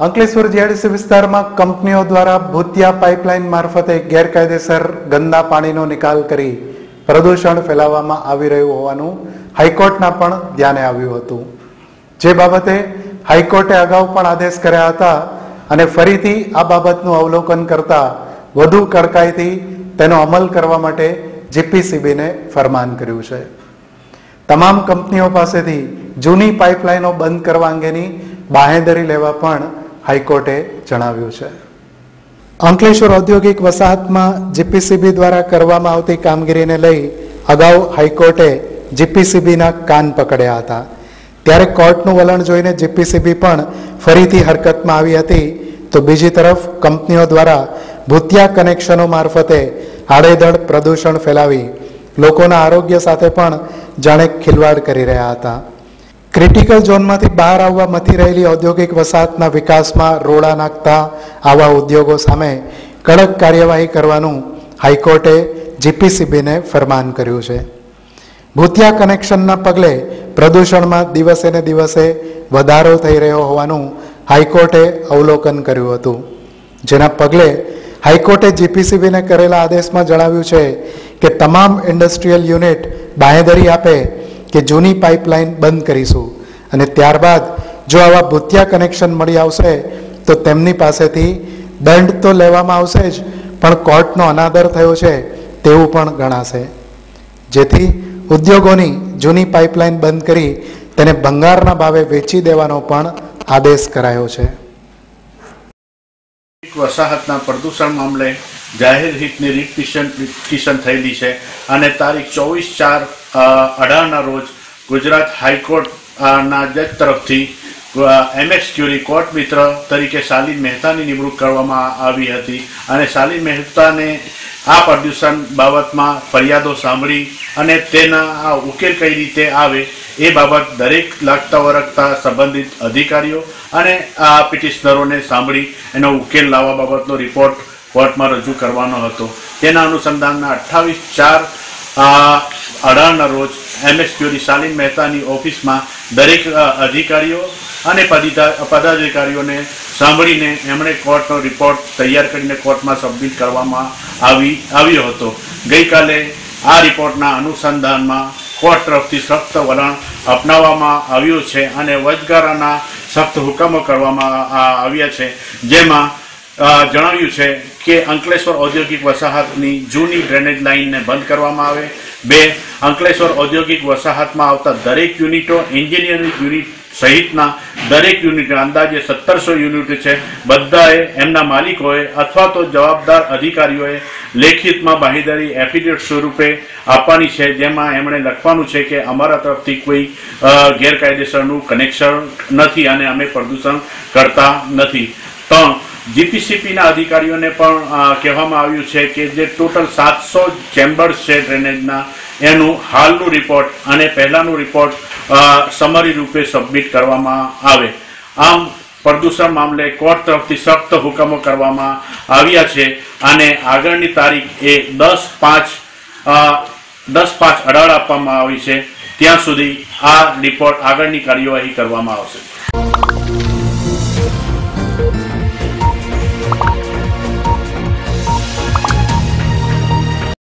Ankleshwar GIDC વિસ્તારમાં કંપનીઓ દ્વારા ભૂતિયા પાઇપલાઇન મારફતે ગેરકાયદેસર ગંદા પાણીનો નિકાલ કરી પ્રદૂષણ ફેલાવવામાં આવી રહ્યું હોવાનું હાઈકોર્ટના પણ ધ્યાને આવ્યું હતું. જે બાબતે હાઈકોર્ટે અગાઉ પણ આદેશ કર્યા હતા અને ફરીથી આ બાબતનું અવલોકન કરતા વધુ કડકાઈથી તેનો અમલ કરવા માટે જીપીસીબીને ફરમાન કર્યું છે. તમામ કંપનીઓ પાસેથી જૂની પાઇપલાઇનો બંધ કરવા અંગેની બાહેંધરી લેવા પણ હાઈકોર્ટે જણાવ્યું છે. અંકલેશ્વર ઔદ્યોગિક વસાહતમાં જીપીસીબી દ્વારા કરવામાં આવતી કામગીરીને લઈ અગાઉ હાઈકોર્ટે જીપીસીબીના કાન પકડ્યા હતા. ત્યારે કોર્ટનું વલણ જોઈને જીપીસીબી પણ ફરીથી હરકતમાં આવી હતી. તો બીજી તરફ કંપનીઓ દ્વારા ભૂતિયા કનેક્શનો મારફતે આડેધડ પ્રદૂષણ ફેલાવી લોકોના આરોગ્ય સાથે પણ જાણે ખિલવાડ કરી રહ્યા હતા. ક્રિટિકલ ઝોનમાંથી બહાર આવવા મથી રહેલી ઔદ્યોગિક વસાહતના વિકાસમાં રોડા નાખતા આવા ઉદ્યોગો સામે કડક કાર્યવાહી કરવાનું હાઈકોર્ટે જીપીસીબીને ફરમાન કર્યું છે. ભૂતિયા કનેક્શનના પગલે પ્રદૂષણમાં દિવસે ને દિવસે વધારો થઈ રહ્યો હોવાનું હાઈકોર્ટે અવલોકન કર્યું હતું. જેના પગલે હાઈકોર્ટે જીપીસીબીને કરેલા આદેશમાં જણાવ્યું છે કે તમામ ઇન્ડસ્ટ્રીયલ યુનિટ બાહેધરી આપે કે જૂની પાઇપલાઇન બંધ કરીશું. અને ત્યારબાદ જો આવા ભૂતિયા કનેક્શન મળી આવશે, તો તેમની પાસેથી દંડ તો લેવામાં આવશે જ, પણ કોર્ટનો અનાદર થયો છે તેવું પણ ગણાશે. જેથી ઉદ્યોગોની જૂની પાઇપલાઇન બંધ કરી તેને ભંગારના ભાવે વેચી દેવાનો પણ આદેશ કરાયો છે. વસાહતના પ્રદૂષણ મામલે જાહેર હિતની રીટ પિટિશન થયેલી છે. અને તારીખ ચોવીસ ચાર અઢારના રોજ ગુજરાત હાઈકોર્ટ અ, ના જજ તરફથી એમએસ ક્યુરી કોર્ટ મિત્ર તરીકે શાલિન મહેતાની નિમણૂક કરવામાં આવી હતી. અને શાલિન મહેતાને આ પ્રદૂષણ બાબતમાં ફરિયાદો સાંભળી અને તેના આ ઉકેલ કઈ રીતે આવે એ બાબત દરેક લાગતા વળગતા સંબંધિત અધિકારીઓ અને આ પિટિશનરોને સાંભળી એનો ઉકેલ લાવવા બાબતનો રિપોર્ટ કોર્ટમાં રજૂ કરવાનો હતો. તેના અનુસંધાનના અઠ્ઠાવીસ ચાર અઢારના રોજ એમએસ ક્યુરી શાલિન મહેતાની ઓફિસમાં દરેક અધિકારીઓ અને પદાધિકારીઓને સાંભળીને એમણે કોર્ટનો રિપોર્ટ તૈયાર કરીને કોર્ટમાં સબમિટ કરવામાં આવી, આવ્યો હતો. ગઈકાલે આ રિપોર્ટના અનુસંધાનમાં કોર્ટ તરફથી સખ્ત વલણ અપનાવવામાં આવ્યું છે અને વચગાળાના સખ્ત હુકમો કરવામાં આવ્યા છે. જેમાં જણાવ્યું છે કે અંકલેશ્વર ઔદ્યોગિક વસાહતની જૂની ડ્રેનેજ લાઇનને બંધ કરવામાં આવે. બે, અંકલેશ્વર ઔદ્યોગિક વસાહતમાં આવતા દરેક યુનિટો એન્જિનિયરિંગ યુનિટ સહિતના દરેક યુનિટ અંદાજે સત્તરસો યુનિટ છે. બધાએ એમના માલિકોએ અથવા તો જવાબદાર અધિકારીઓએ લેખિતમાં બાહીદારી એફિડેવિટ સ્વરૂપે આપવાની છે, જેમાં એમણે લખવાનું છે કે અમારા તરફથી કોઈ ગેરકાયદેસરનું કનેક્શન નથી અને અમે પ્રદૂષણ કરતા નથી. ત્રણ જીપીસીપીના અધિકારીઓને પણ કહેવામાં આવ્યું છે કે જે ટોટલ સાતસો ચેમ્બર્સ છે ડ્રેનેજના, એનું હાલનું રિપોર્ટ અને પહેલાનું રિપોર્ટ સમરી રૂપે સબમિટ કરવામાં આવે. આમ, પ્રદૂષણ મામલે કોર્ટ તરફથી સખ્ત હુકમો કરવામાં આવ્યા છે અને આગળની તારીખ એ દસ પાંચ દસ પાંચ અઢાર આપવામાં આવી છે. ત્યાં સુધી આ રિપોર્ટ આગળની કાર્યવાહી કરવામાં આવશે.